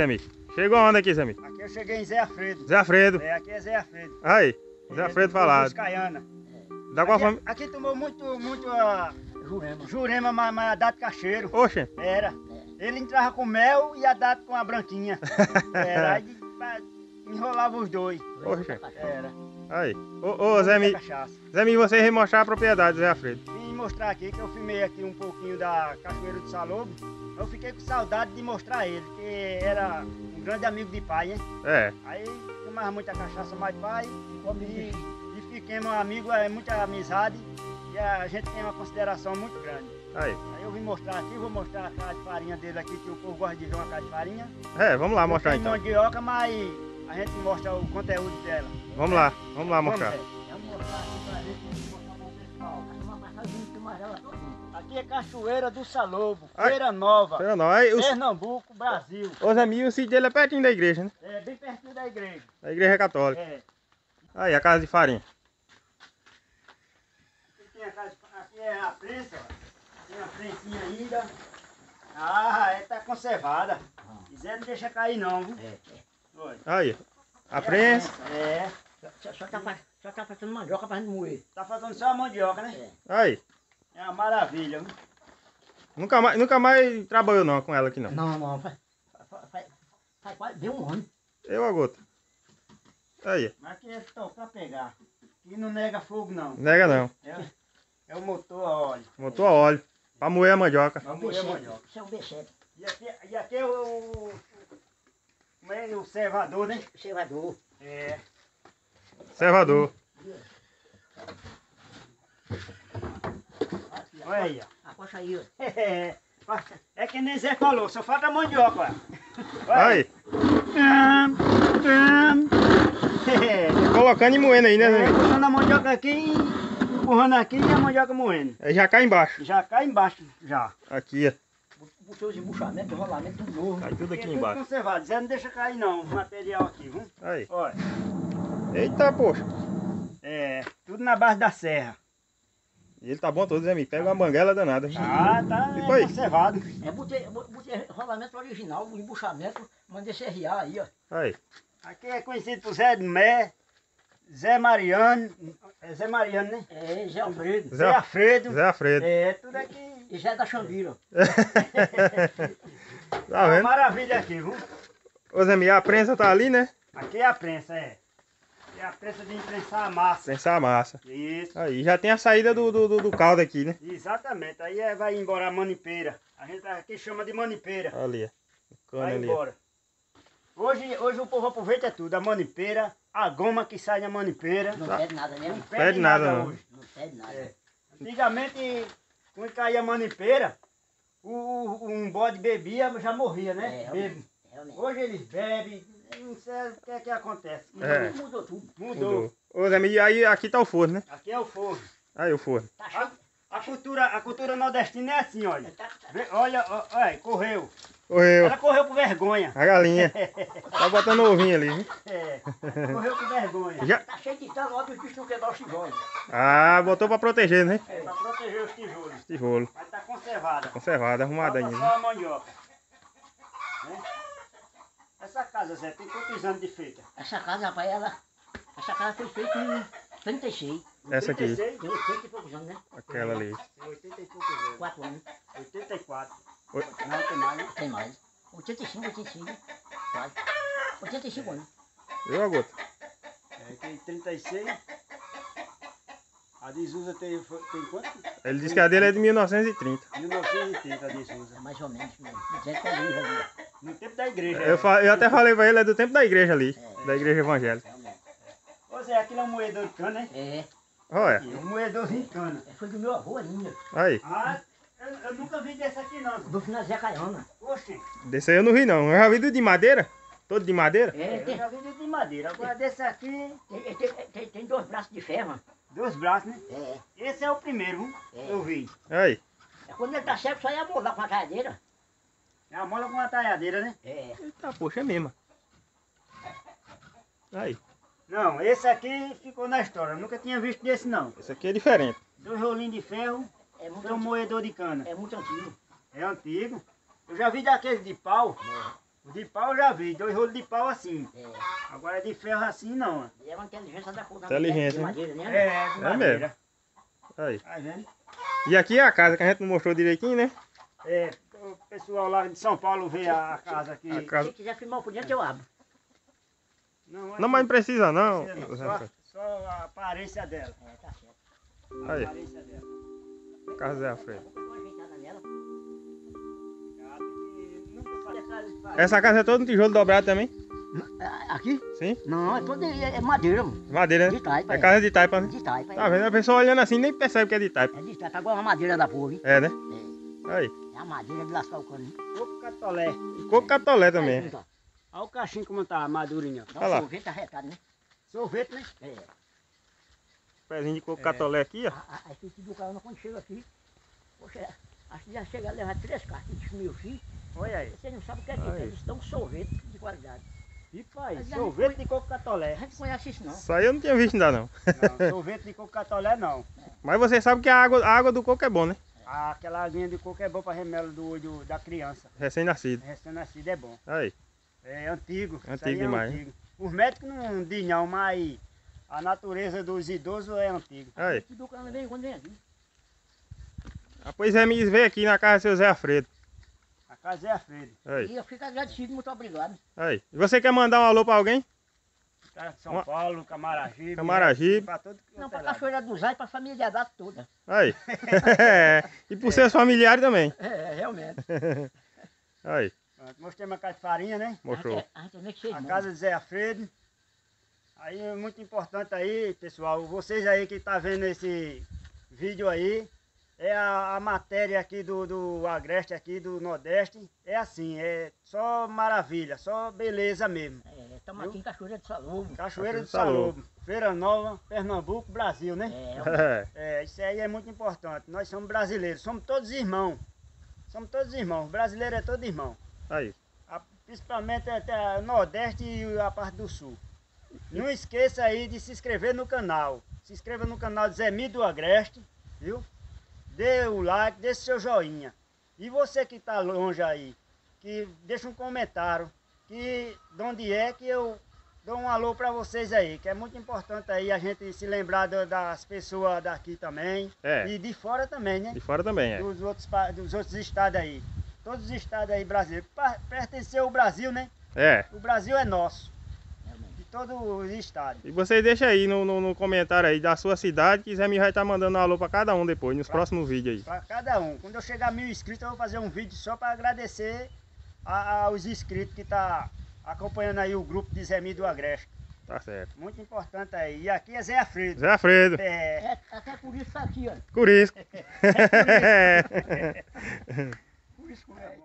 Amigo. Chegou onde aqui, Zé amigo? Aqui eu cheguei em Zé Alfredo. Zé Alfredo. É, aqui é Zé Alfredo. Aí, Zé Alfredo falado. Buscaiana. Da qual Aqui, família? aqui tomou muito, muito uh, Jurema. jurema, mas, mas a data cacheiro. Oxe, Era. Ele entrava com mel e a data com a branquinha. Era. Aí enrolava os dois. oxe. Era. Aí. Ô, ô Zé. Cachaça. Zé você mostrar a propriedade Zé Alfredo. Mostrar aqui que eu filmei aqui um pouquinho da Cachoeira do Salobo. Eu fiquei com saudade de mostrar ele, que era um grande amigo de pai, hein? É. Aí tomava muita cachaça mais pai e, e fiquemos amigos, é muita amizade e a gente tem uma consideração muito grande. Aí. Aí eu vim mostrar aqui, vou mostrar a cara de farinha dele aqui, que o povo gosta de ver uma cara de farinha. É, vamos lá mostrar então. mandioca, mas a gente mostra o conteúdo dela. Vamos lá, vamos lá mostrar. ver. Vamos mostrar aqui pra gente, Aqui é Cachoeira do Salobo. Feira Nova, Pera não, aí os, Pernambuco, Brasil. ô Zé amigo, o sítio dele é pertinho da igreja, né? É bem pertinho da igreja. Da igreja católica. É. Aí, a casa de farinha. Aqui, tem a casa, aqui é a prensa, ó. Tem a prensinha ainda. Ah, é, tá conservada. Quiser não deixa cair não, viu? É, é. Oi. Aí, a prensa. É. Só, só, tá, só tá faltando mandioca pra gente moer. Tá faltando só a mandioca, né? É. Aí. É uma maravilha, viu? Nunca mais, nunca mais trabalhou não com ela aqui não. Não, não, faz, faz, faz, quase deu um ano. Eu a gota. Aí, Mas aqui é tocar pegar. E não nega fogo não. nega não. É, é o motor a óleo. Botou a óleo. Pra moer a mandioca. Vamos moer a B7, mandioca. Isso é um B7. E aqui, e aqui é o. o- Como é o servador, né? Servador. É. Servador. Aqui, Olha aí, ó. Acosta aí, ó. É, é que nem Zé falou, só falta a mandioca, ó. Olha Aí. Tum, tum. É, Colocando e moendo aí, né? É, puxando a mandioca aqui, empurrando aqui e a mandioca moendo. Aí já cai embaixo. Já cai embaixo, já. Aqui, ó. Botou os embuchamentos, rolamento tudo novo. Cai tudo Aqui aqui é tudo embaixo. conservado. Zé não deixa cair não, o material aqui, viu? Aí. Olha, Eita, poxa. é, tudo na base da serra. E ele tá bom todo, Zé amigo. Pega uma banguela danada. Ah, tá E é foi? conservado. É, botei, botei rolamento original, o embuchamento, mandei serrear aí, ó. Aí. Aqui é conhecido por Zé Mé, Zé Mariano, é Zé Mariano, né? É, Zé Alfredo. Zé- Zé Alfredo. Zé Alfredo. É, tudo aqui. E Zé da Xambira. Tá vendo? Maravilha aqui, viu? Ô Zé amigo, a prensa tá ali, né? Aqui é a prensa, é. É a prensa de imprensar a massa. Prensar a massa. Isso. Aí, já tem a saída do, do, do, do caldo aqui, né? Exatamente. Aí é- vai embora a manipeira. A gente aqui chama de manipeira. Ali, ó. O cano Vai ali. embora. Hoje, hoje o povo aproveita tudo. A manipeira, a goma que sai da manipeira. Não pede nada mesmo. Pede nada, não. hoje. Não pede nada. É. Antigamente, quando caía a manipeira, o, um bode bebia, já morria, né? É, Bebe. Realmente. Hoje eles bebem, não sei o que é que acontece. É. Mudou tudo. Mudou. Mudou. Ô Zé amigo, aí aqui tá o forno, né? Aqui é o forno. Aí o forno. Tá. A, a cultura, a cultura nordestina é assim, olha. Tá, tá, Vê, Olha, olha, correu. Correu. Ela correu com vergonha. A galinha. Tá botando ovinho ali, viu? É, correu com vergonha. Já... tá cheio de tano, ó, que os bichos não quebrar os tijolos. Ah, botou pra proteger, né? É, pra proteger os tijolos. Tijolo. Mas tá conservada. Conservado, arrumado Falta ainda. só a mandioca. Essa casa, Zé, tem quantos anos de feita? Essa casa, rapaz, ela. Essa casa foi feita em 36. Essa aqui. 36? Tem 80 e poucos anos, né? Aquela ali. Tem 80 e poucos anos. 4 anos. 84. Oi. Não, tem mais, né? Tem mais. 85, 85. Quase. 85 anos. Viu a gota? É, tem 36. A Desusa tem, tem quanto? Ele disse que a dele é de 1930. 1930 a Desusa. É mais ou menos. né? Dizendo é. No tempo da igreja. Eu, fa- eu até falei pra ele, é do tempo da igreja ali. Da igreja evangélica. Ô Zé, aquilo é um moedor de cana, né? É. Olha, Aqui, um moedorzinho de cana. é, Foi do meu avô ainda. aí. Ah, eu, eu nunca vi desse aqui não. Do final Zé Caiana. Oxe, Desse aí eu não vi não. Eu já vi do de madeira. Todo de madeira. É, eu tem, já vi de madeira. Agora desse aqui, tem, tem, tem, tem dois braços de ferro. dois braços, né? É. Esse é o primeiro, viu? É. eu vi. Aí. é quando ele tá cego, só ia molar com a cadeira. É mola com uma talhadeira, né? É. Eita, poxa, é mesmo. Aí. Não, esse aqui ficou na história. Eu nunca tinha visto desse não. Esse aqui é diferente. Dois rolinhos de ferro, É muito, um antigo. moedor de cana. é muito antigo. É antigo. Eu já vi daqueles de pau. O de pau eu já vi, dois rolos de pau assim. É, Agora de ferro assim não. e é uma inteligência da coisa. Inteligência, de né? madeira, né? É, de É madeira. Aí. Tá vendo? E aqui é a casa que a gente não mostrou direitinho, né? É, pessoal lá de São Paulo vê a, a casa aqui. A casa- Se quiser filmar por dentro, eu abro. Não, Não, mas não precisa não. precisa não, Só, só a aparência dela. É, tá certo. A Aí, aparência dela. casa uma que- nunca faz essa- casa é toda um tijolo dobrado também? Ah, Aqui? Sim? Não, é todo é, é madeira, mano. Madeira, De né? taipa. É casa de taipa, né? De taipa. Tá vendo? A pessoa olhando assim nem percebe que é de taipa. É de taipa, igual a madeira da porra, hein? É, né? É, Aí. É a madeira de lascar o cano. hein? Coco catolé. E coco catolé também. Aí, então, Olha o cachinho como tá madurinho. Dá Olha lá. sorvete arretado, né? Sorvete, né? É. Pezinho de coco catolé aqui, ó. A, a, a equipe do carro, quando chega aqui, poxa, acho que já chega a levar três cartas de mil filhos. Olha aí. Você não sabe o que é que Aí. é. Eles dão sorvete de qualidade. E pai, sorvete de coco catolé. A gente conhece isso não. Isso aí eu não tinha visto ainda não. Não, sorvete de coco catolé não. Mas você sabe que a água, a água do coco é bom, né? Aquela aguinha de coco é boa para remelo do olho da criança. Recém-nascido. Recém-nascido é bom. Aí. É antigo. Antigo é demais, antigo. Os médicos não dizem não, mas a natureza dos idosos é antiga. Aí. do vem vem. Ah, pois é, me veio aqui na casa do seu Zé Alfredo. A casa é a Freire. Aí. E eu fico agradecido, muito obrigado. Aí. E você quer mandar um alô pra alguém? São Uma- Paulo, Camaragibe. Camaragibe. Para todo Não, pra é lado. Cachoeira do Zai, pra família da toda. Aí. e por seus familiares também. É, realmente. Aí. Mostrei uma casa de farinha, né? Mostrou. A nem que seja A casa de Zé Alfredo. Aí é muito importante aí, pessoal, vocês aí que tá vendo esse vídeo aí, é a, a matéria aqui do, do Agreste aqui do Nordeste, é assim, é só maravilha, só beleza mesmo. É, estamos aqui em Cachoeira de Salobo. Cachoeira do do Salobo. Feira Nova, Pernambuco, Brasil, né? É. É. Isso aí é muito importante. Nós somos brasileiros, somos todos irmãos. Somos todos irmãos. Brasileiro é todo irmão. Aí. A- principalmente até o Nordeste e a parte do Sul. Não esqueça aí de se inscrever no canal. Se inscreva no canal de Zé Mi do Agreste, viu? Dê o like, dê seu joinha. E você que está longe aí, que deixa um comentário, que de onde é que eu dou um alô para vocês aí, que é muito importante aí a gente se lembrar do- das pessoas daqui também. É. E de fora também, né? De fora também, é. dos outros, dos outros estados aí. Todos os estados aí brasileiros. Pertenceu ao Brasil, né? É. O Brasil é nosso, todos os estados. E vocês deixam aí no, no, no comentário aí da sua cidade que Zé Mi vai estar mandando um alô pra cada um depois, nos Pra- próximos vídeos aí. Para cada um. Quando eu chegar a mil inscritos, eu vou fazer um vídeo só para agradecer a- aos inscritos que tá acompanhando aí o grupo de Zé Mi do Agreste. Tá certo. Muito importante aí. E aqui é Zé Alfredo. Zé Alfredo. É, É, até por isso tá aqui, ó. Curisco. Por isso que é.